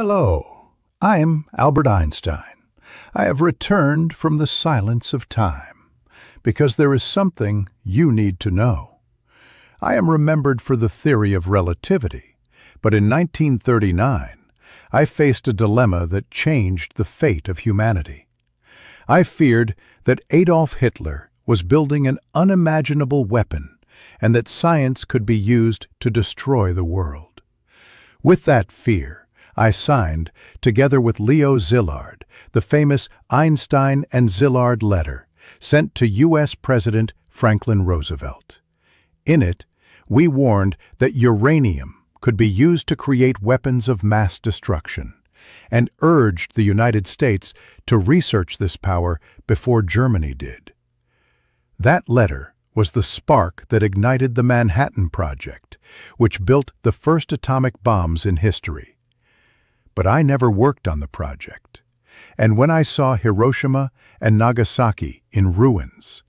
Hello, I'm Albert Einstein. I have returned from the silence of time because there is something you need to know. I am remembered for the theory of relativity, but in 1939 I faced a dilemma that changed the fate of humanity. I feared that Adolf Hitler was building an unimaginable weapon and that science could be used to destroy the world. With that fear, I signed, together with Leo Szilard, the famous Einstein and Szilard letter sent to U.S. President Franklin Roosevelt. In it, we warned that uranium could be used to create weapons of mass destruction and urged the United States to research this power before Germany did. That letter was the spark that ignited the Manhattan Project, which built the first atomic bombs in history. But I never worked on the project. And when I saw Hiroshima and Nagasaki in ruins,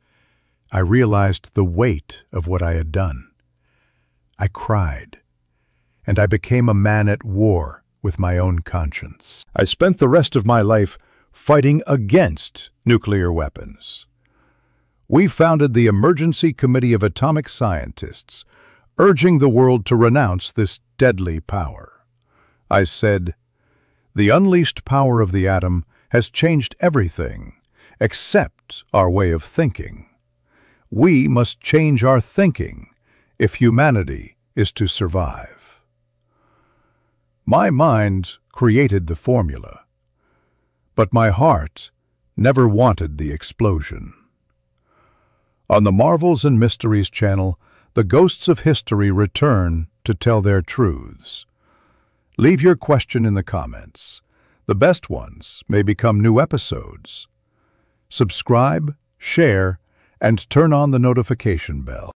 I realized the weight of what I had done. I cried, and I became a man at war with my own conscience. I spent the rest of my life fighting against nuclear weapons. We founded the Emergency Committee of Atomic Scientists, urging the world to renounce this deadly power. I said, the unleashed power of the atom has changed everything, except our way of thinking. We must change our thinking if humanity is to survive. My mind created the formula, but my heart never wanted the explosion. On the Marvels and Mysteries channel, the ghosts of history return to tell their truths. Leave your question in the comments. The best ones may become new episodes. Subscribe, share, and turn on the notification bell.